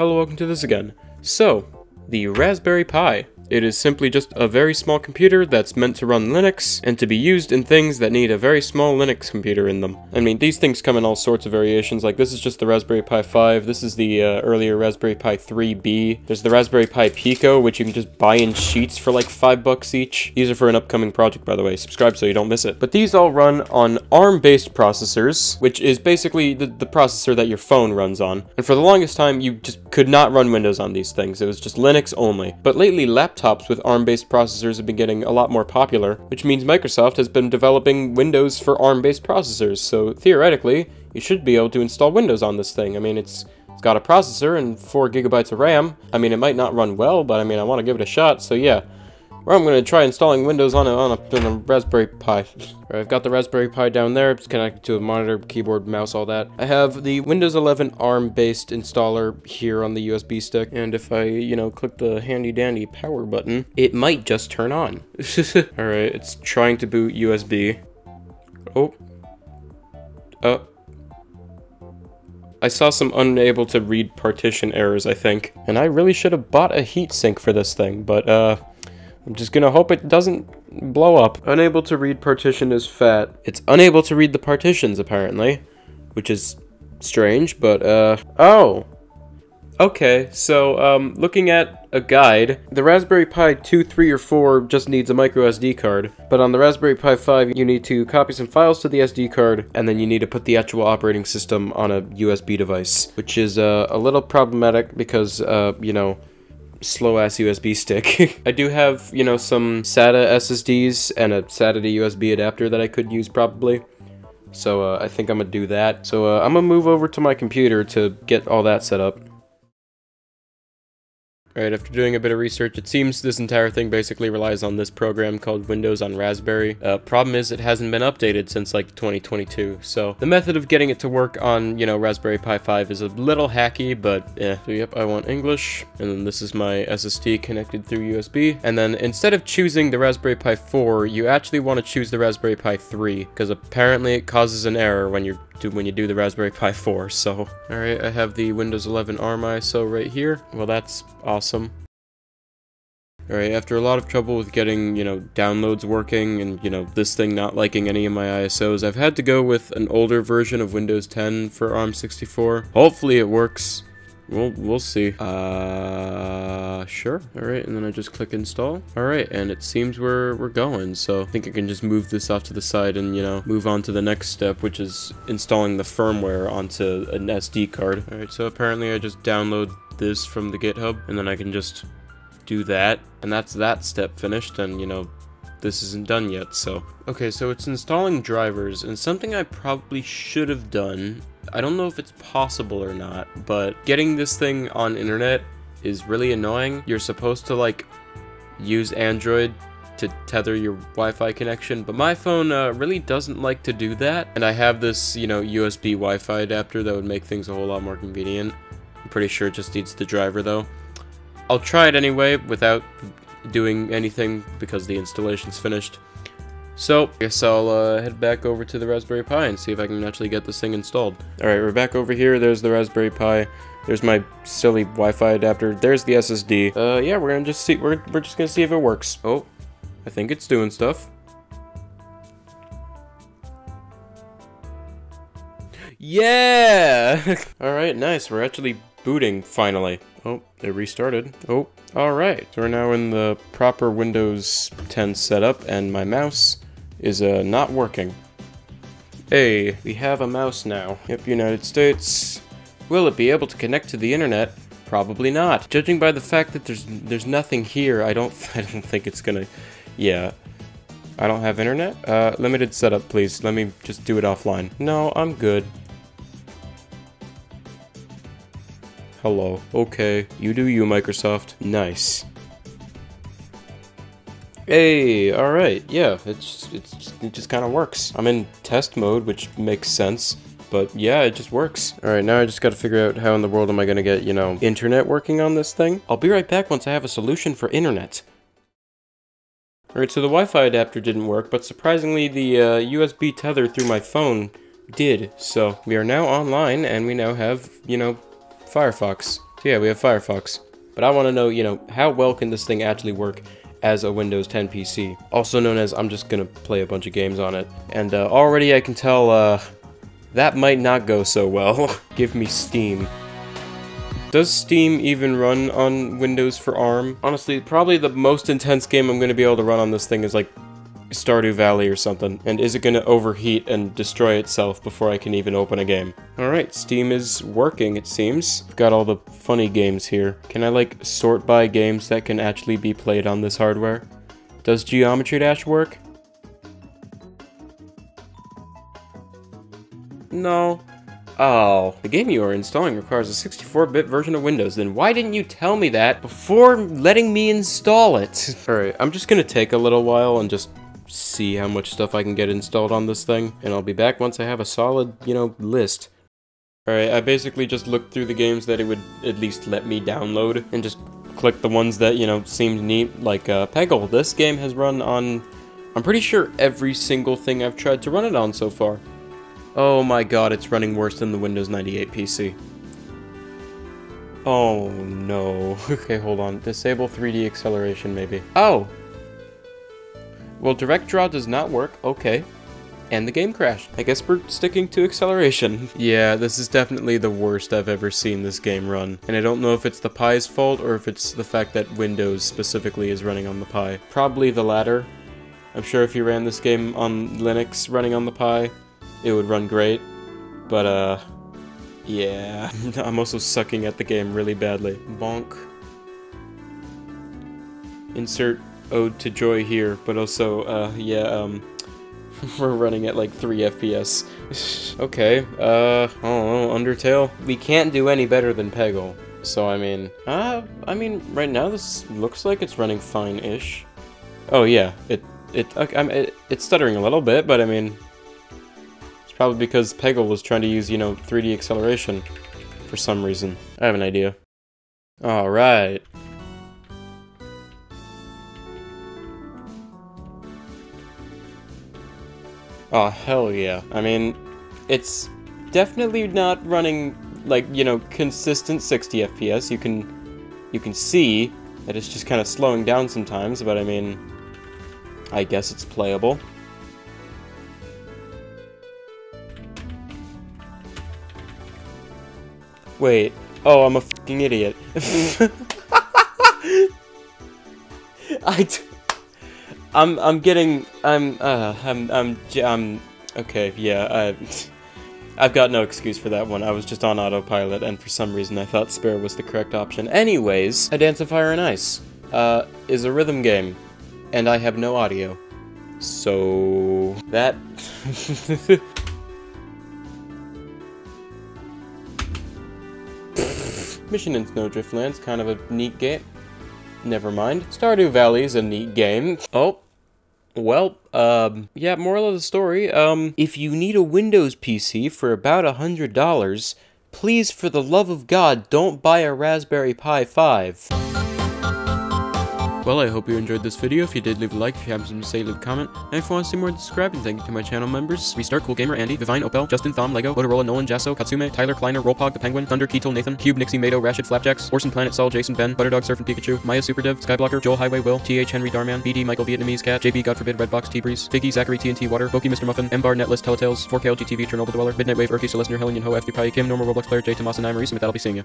Hello, welcome to this again. So, the Raspberry Pi. It is simply just a very small computer that's meant to run Linux and to be used in things that need a very small Linux computer in them. I mean, these things come in all sorts of variations, like this is just the Raspberry Pi 5, this is the uh, earlier Raspberry Pi 3B, there's the Raspberry Pi Pico, which you can just buy in sheets for like 5 bucks each. These are for an upcoming project, by the way, subscribe so you don't miss it. But these all run on ARM-based processors, which is basically the, the processor that your phone runs on. And for the longest time, you just could not run Windows on these things, it was just Linux only. But lately, laptops laptops with ARM-based processors have been getting a lot more popular, which means Microsoft has been developing Windows for ARM-based processors, so theoretically, you should be able to install Windows on this thing. I mean, it's it's got a processor and 4 gigabytes of RAM. I mean, it might not run well, but I mean, I want to give it a shot, so yeah. Or I'm going to try installing Windows on a, on a, on a Raspberry Pi. I've got the Raspberry Pi down there. It's connected to a monitor, keyboard, mouse, all that. I have the Windows 11 ARM-based installer here on the USB stick. And if I, you know, click the handy-dandy power button, it might just turn on. Alright, it's trying to boot USB. Oh. Oh. I saw some unable to read partition errors, I think. And I really should have bought a heatsink for this thing, but, uh... I'm just gonna hope it doesn't blow up. Unable to read partition is fat. It's unable to read the partitions, apparently. Which is strange, but, uh... Oh! Okay, so, um, looking at a guide, the Raspberry Pi 2, 3, or 4 just needs a micro SD card, but on the Raspberry Pi 5, you need to copy some files to the SD card, and then you need to put the actual operating system on a USB device, which is uh, a little problematic because, uh, you know, slow ass USB stick. I do have, you know, some SATA SSDs and a SATA to USB adapter that I could use probably. So uh, I think I'm gonna do that. So uh, I'm gonna move over to my computer to get all that set up. Alright, after doing a bit of research, it seems this entire thing basically relies on this program called Windows on Raspberry. Uh, problem is it hasn't been updated since like 2022, so the method of getting it to work on, you know, Raspberry Pi 5 is a little hacky, but yeah. So yep, I want English, and then this is my SSD connected through USB, and then instead of choosing the Raspberry Pi 4, you actually want to choose the Raspberry Pi 3, because apparently it causes an error when you're do when you do the Raspberry Pi 4, so... Alright, I have the Windows 11 ARM ISO right here. Well, that's awesome. Alright, after a lot of trouble with getting, you know, downloads working and, you know, this thing not liking any of my ISOs, I've had to go with an older version of Windows 10 for ARM64. Hopefully it works. We'll, we'll see. Uh, sure. All right, and then I just click install. All right, and it seems we're, we're going. So I think I can just move this off to the side and, you know, move on to the next step, which is installing the firmware onto an SD card. All right, so apparently I just download this from the GitHub, and then I can just do that, and that's that step finished, and, you know, this isn't done yet, so. Okay, so it's installing drivers, and something I probably should have done, I don't know if it's possible or not, but getting this thing on internet is really annoying. You're supposed to, like, use Android to tether your Wi-Fi connection, but my phone uh, really doesn't like to do that, and I have this, you know, USB Wi-Fi adapter that would make things a whole lot more convenient. I'm pretty sure it just needs the driver, though. I'll try it anyway without doing anything because the installation's finished. So, I guess I'll uh, head back over to the Raspberry Pi and see if I can actually get this thing installed. Alright, we're back over here. There's the Raspberry Pi. There's my silly Wi-Fi adapter. There's the SSD. Uh, yeah, we're gonna just see, we're, we're just gonna see if it works. Oh, I think it's doing stuff. Yeah! Alright, nice. We're actually booting, finally. Oh, it restarted. Oh, alright. So we're now in the proper Windows 10 setup, and my mouse is uh, not working. Hey, we have a mouse now. Yep, United States. Will it be able to connect to the internet? Probably not. Judging by the fact that there's there's nothing here, I don't I don't think it's gonna. Yeah, I don't have internet. Uh, limited setup, please. Let me just do it offline. No, I'm good. Hello. Okay, you do you, Microsoft. Nice. Hey, alright, yeah, it's, it's, it just kind of works. I'm in test mode, which makes sense, but yeah, it just works. Alright, now I just gotta figure out how in the world am I gonna get, you know, internet working on this thing. I'll be right back once I have a solution for internet. Alright, so the Wi-Fi adapter didn't work, but surprisingly the uh, USB tether through my phone did. So we are now online, and we now have, you know, Firefox. So yeah, we have Firefox. But I want to know, you know, how well can this thing actually work as a Windows 10 PC? Also known as I'm just gonna play a bunch of games on it. And uh, already I can tell, uh, that might not go so well. Give me Steam. Does Steam even run on Windows for ARM? Honestly, probably the most intense game I'm to be able to run on this thing is like Stardew Valley or something. And is it going to overheat and destroy itself before I can even open a game? Alright, Steam is working, it seems. I've got all the funny games here. Can I, like, sort by games that can actually be played on this hardware? Does Geometry Dash work? No. Oh, the game you are installing requires a 64-bit version of Windows. Then why didn't you tell me that before letting me install it? Alright, I'm just gonna take a little while and just see how much stuff I can get installed on this thing. And I'll be back once I have a solid, you know, list. Alright, I basically just looked through the games that it would at least let me download and just clicked the ones that, you know, seemed neat, like uh, Peggle. This game has run on, I'm pretty sure every single thing I've tried to run it on so far. Oh my god, it's running worse than the Windows 98 PC. Oh no. Okay, hold on. Disable 3D acceleration, maybe. Oh! Well, Direct Draw does not work. Okay. And the game crashed. I guess we're sticking to acceleration. yeah, this is definitely the worst I've ever seen this game run. And I don't know if it's the Pi's fault or if it's the fact that Windows specifically is running on the Pi. Probably the latter. I'm sure if you ran this game on Linux running on the Pi, it would run great. But, uh, yeah. I'm also sucking at the game really badly. Bonk. Insert Ode to Joy here, but also, uh, yeah, um, we're running at like 3 FPS. okay, uh, I don't know, Undertale? We can't do any better than Peggle. So, I mean, uh, I mean, right now this looks like it's running fine-ish. Oh, yeah, it, it, okay, I mean, it, it's stuttering a little bit, but I mean, it's Probably because Peggle was trying to use, you know, 3D acceleration for some reason. I have an idea. Alright. Oh, hell yeah. I mean, it's definitely not running, like, you know, consistent 60 FPS. You can, you can see that it's just kind of slowing down sometimes, but I mean, I guess it's playable. Wait. Oh, I'm a fucking idiot. I. T I'm. I'm getting. I'm. Uh. I'm. I'm. I'm. Okay. Yeah. I. I've got no excuse for that one. I was just on autopilot, and for some reason I thought spare was the correct option. Anyways, A Dance of Fire and Ice uh, is a rhythm game, and I have no audio. So... that... Mission in Snowdrift Land's kind of a neat game. Never mind. Stardew Valley is a neat game. Oh. Well, um, yeah, moral of the story, um, if you need a Windows PC for about a hundred dollars, please, for the love of God, don't buy a Raspberry Pi 5. Well, I hope you enjoyed this video. If you did, leave a like. If you have something to say, leave a comment. And if you want to see more, subscribe. And thank you to my channel members. Restart, Cool Gamer, Andy, Divine, Opel, Justin, Thom, Lego, Motorola, Nolan, Jasso, Katsume, Tyler, Kleiner, Rollpog, The Penguin, Thunder, Keetle, Nathan, Cube, Nixie, Mado, Rashid, Flapjacks, Orson, Planet, Sol, Jason, Ben, Butterdog, Surfing Pikachu, Maya, Superdev, Skyblocker, Joel, Highway, Will, TH, Henry, Darman, BD, Michael, Vietnamese Cat, JB, God forbid, Redbox, T-Breeze, Figgy, Zachary, TNT, Water, Boki, Mr. Muffin, M-Bar, Netlist, Teletales, 4K LGTV, Chernobyl Dweller, Midnight Wave, Urky, Celestin, Helen, Ho, FD Pie, Kim, Normal, Roblox Player, J, Tomas, and I, Marisa, that'll be seeing you.